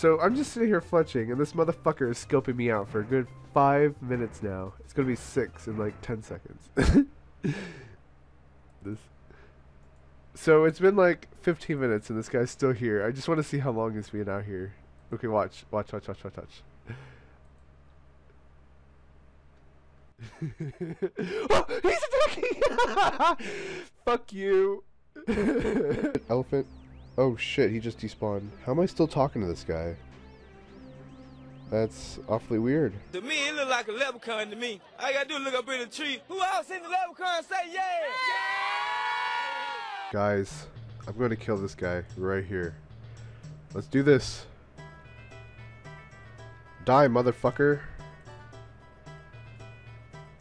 So I'm just sitting here fletching, and this motherfucker is scoping me out for a good five minutes now. It's gonna be six in like ten seconds. this. So it's been like 15 minutes, and this guy's still here. I just want to see how long he's been out here. Okay, watch, watch, watch, watch, watch, watch. oh, he's attacking! Fuck you. Elephant. Oh shit, he just despawned. How am I still talking to this guy? That's awfully weird. To me, it look like a leprechaun to me. All I gotta do is look up in the tree. Who else seen the leprechaun say yeah? Guys, I'm going to kill this guy right here. Let's do this. Die, motherfucker.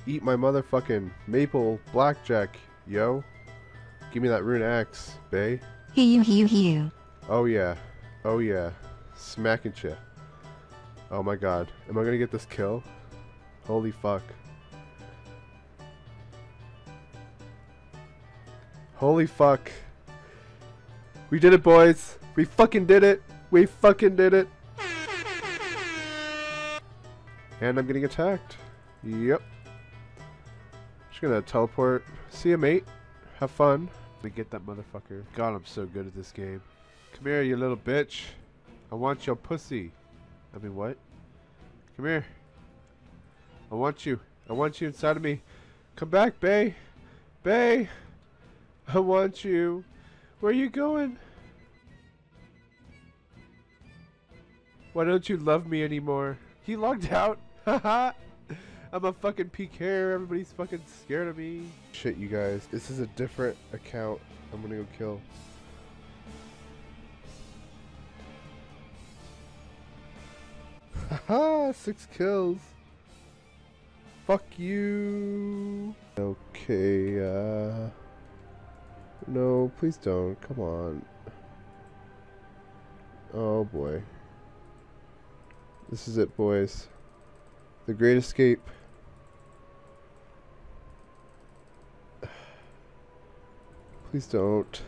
Eat my motherfucking maple blackjack, yo. Give me that rune axe, bay. Hew hew hew. Oh yeah. Oh yeah. Smacking shit. Oh my god. Am I gonna get this kill? Holy fuck. Holy fuck. We did it, boys. We fucking did it. We fucking did it. And I'm getting attacked. Yep. Just gonna teleport. See ya, mate. Have fun. We get that motherfucker. God, I'm so good at this game. Come here, you little bitch. I want your pussy. I mean, what? Come here. I want you. I want you inside of me. Come back, Bay. Bay. I want you. Where are you going? Why don't you love me anymore? He logged out. Haha. I'm a fucking PK. Everybody's fucking scared of me. Shit, you guys. This is a different account. I'm gonna go kill. Haha, six kills. Fuck you. Okay, uh... No, please don't. Come on. Oh boy. This is it, boys. The Great Escape. Please don't.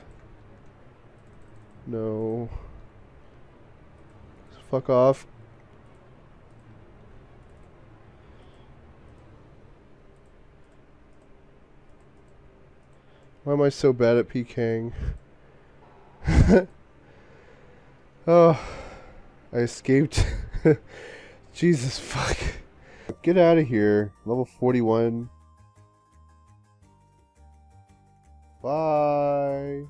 No. Fuck off. Why am I so bad at PKing? oh, I escaped. Jesus fuck. Get out of here. Level 41. Bye.